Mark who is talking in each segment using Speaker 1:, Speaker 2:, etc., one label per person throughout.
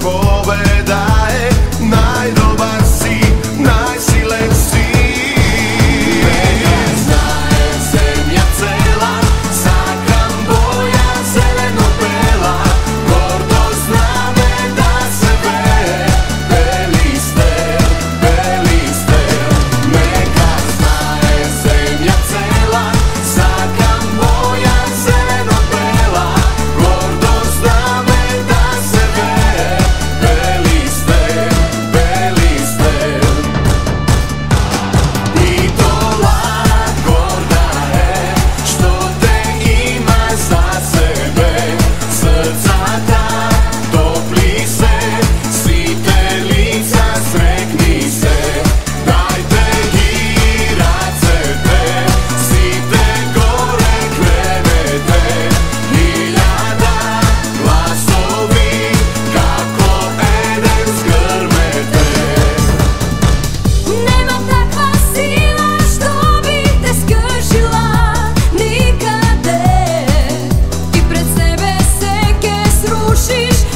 Speaker 1: forward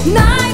Speaker 1: night